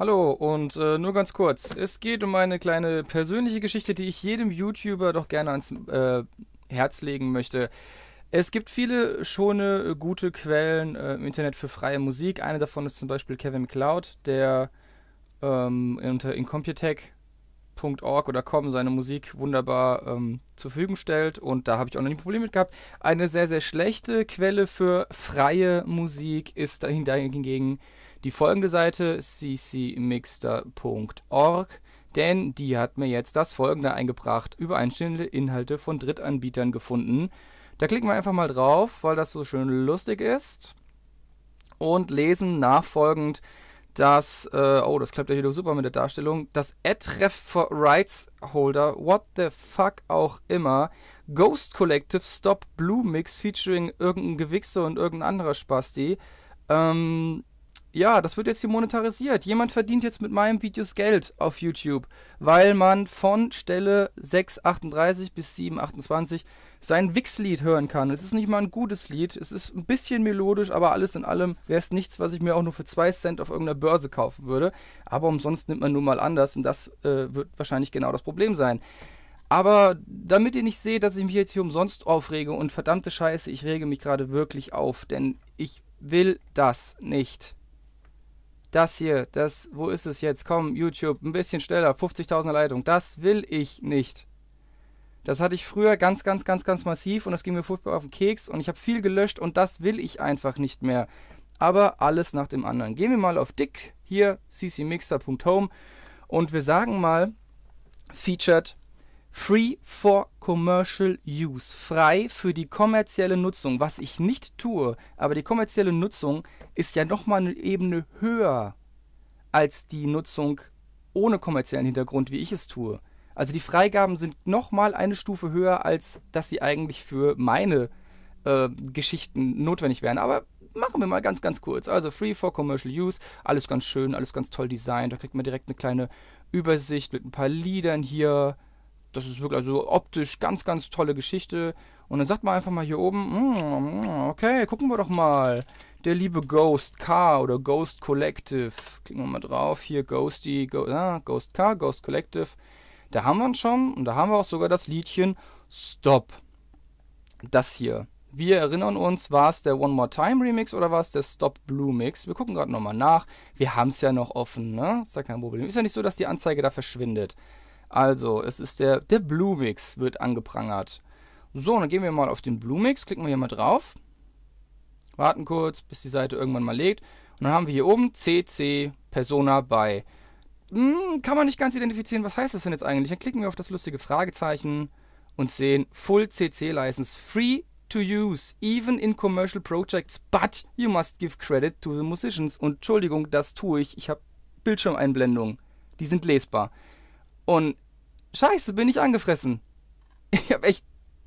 Hallo und äh, nur ganz kurz. Es geht um eine kleine persönliche Geschichte, die ich jedem YouTuber doch gerne ans äh, Herz legen möchte. Es gibt viele schöne, gute Quellen äh, im Internet für freie Musik. Eine davon ist zum Beispiel Kevin McLeod, der ähm, unter incomputech.org oder com seine Musik wunderbar ähm, zur Verfügung stellt und da habe ich auch noch nie ein Problem mit gehabt. Eine sehr, sehr schlechte Quelle für freie Musik ist dahin, hingegen die folgende Seite ccmixter.org, denn die hat mir jetzt das folgende eingebracht: übereinstimmende Inhalte von Drittanbietern gefunden. Da klicken wir einfach mal drauf, weil das so schön lustig ist und lesen nachfolgend dass, äh, oh, das klappt ja wieder super mit der Darstellung, das Ahrefs for Rights Holder, what the fuck auch immer, Ghost Collective Stop Blue Mix featuring irgendein Gewichse und irgendein anderer Spasti, ähm, ja, das wird jetzt hier monetarisiert. Jemand verdient jetzt mit meinen Videos Geld auf YouTube, weil man von Stelle 638 bis 728 sein Wix-Lied hören kann. Es ist nicht mal ein gutes Lied, es ist ein bisschen melodisch, aber alles in allem wäre es nichts, was ich mir auch nur für 2 Cent auf irgendeiner Börse kaufen würde. Aber umsonst nimmt man nun mal anders und das äh, wird wahrscheinlich genau das Problem sein. Aber damit ihr nicht seht, dass ich mich jetzt hier umsonst aufrege und verdammte Scheiße, ich rege mich gerade wirklich auf, denn ich will das nicht. Das hier, das, wo ist es jetzt? Komm, YouTube, ein bisschen schneller, 50.000 Leitung. Das will ich nicht. Das hatte ich früher ganz, ganz, ganz, ganz massiv und das ging mir furchtbar auf den Keks und ich habe viel gelöscht und das will ich einfach nicht mehr. Aber alles nach dem anderen. Gehen wir mal auf Dick, hier ccmixer.home und wir sagen mal Featured Free for Commercial Use. Frei für die kommerzielle Nutzung, was ich nicht tue. Aber die kommerzielle Nutzung ist ja nochmal eine Ebene höher als die Nutzung ohne kommerziellen Hintergrund, wie ich es tue. Also die Freigaben sind nochmal eine Stufe höher, als dass sie eigentlich für meine äh, Geschichten notwendig wären. Aber machen wir mal ganz, ganz kurz. Also Free for Commercial Use, alles ganz schön, alles ganz toll designt. Da kriegt man direkt eine kleine Übersicht mit ein paar Liedern hier das ist wirklich also optisch ganz, ganz tolle Geschichte. Und dann sagt man einfach mal hier oben, mm, okay, gucken wir doch mal. Der liebe Ghost Car oder Ghost Collective. Klicken wir mal drauf. Hier Ghosty, Go, ah, Ghost Car, Ghost Collective. Da haben wir ihn schon. Und da haben wir auch sogar das Liedchen Stop. Das hier. Wir erinnern uns, war es der One More Time Remix oder war es der Stop Blue Mix? Wir gucken gerade nochmal nach. Wir haben es ja noch offen, ne? Ist ja kein Problem. Ist ja nicht so, dass die Anzeige da verschwindet. Also, es ist der, der Blue Mix wird angeprangert. So, dann gehen wir mal auf den Blue Mix, klicken wir hier mal drauf. Warten kurz, bis die Seite irgendwann mal legt. Und dann haben wir hier oben CC Persona bei. Hm, kann man nicht ganz identifizieren, was heißt das denn jetzt eigentlich? Dann klicken wir auf das lustige Fragezeichen und sehen Full CC License Free to use, even in commercial projects, but you must give credit to the musicians. Und Entschuldigung, das tue ich. Ich habe Bildschirmeinblendungen. Die sind lesbar. Und scheiße, bin ich angefressen. Ich habe echt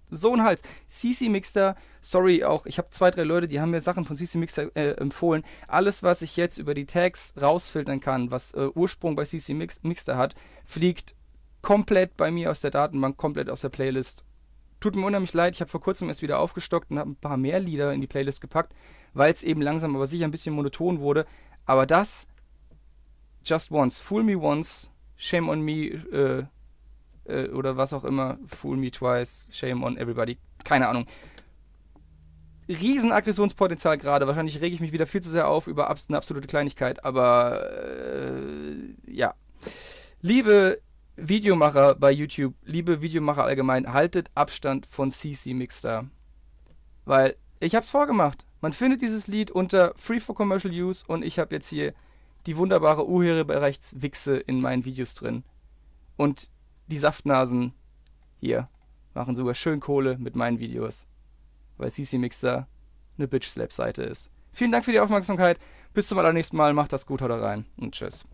so einen Hals. CC Mixter, sorry auch, ich habe zwei, drei Leute, die haben mir Sachen von CC Mixter äh, empfohlen. Alles, was ich jetzt über die Tags rausfiltern kann, was äh, Ursprung bei CC Mix Mixter hat, fliegt komplett bei mir aus der Datenbank, komplett aus der Playlist. Tut mir unheimlich leid, ich habe vor kurzem erst wieder aufgestockt und habe ein paar mehr Lieder in die Playlist gepackt, weil es eben langsam aber sicher ein bisschen monoton wurde. Aber das, Just Once, Fool Me Once, Shame on Me äh, äh, oder was auch immer, Fool Me Twice, Shame on Everybody, keine Ahnung. Riesenaggressionspotenzial gerade. Wahrscheinlich rege ich mich wieder viel zu sehr auf über eine absolute Kleinigkeit, aber äh, ja. Liebe Videomacher bei YouTube, liebe Videomacher allgemein, haltet Abstand von CC Mixter. Weil ich hab's vorgemacht. Man findet dieses Lied unter Free for Commercial Use und ich habe jetzt hier die wunderbare Urheberrechtswichse in meinen Videos drin. Und die Saftnasen hier machen sogar schön Kohle mit meinen Videos. Weil CC Mixer eine Bitch-Slap-Seite ist. Vielen Dank für die Aufmerksamkeit. Bis zum allernächsten Mal. Macht das gut, haut rein und tschüss.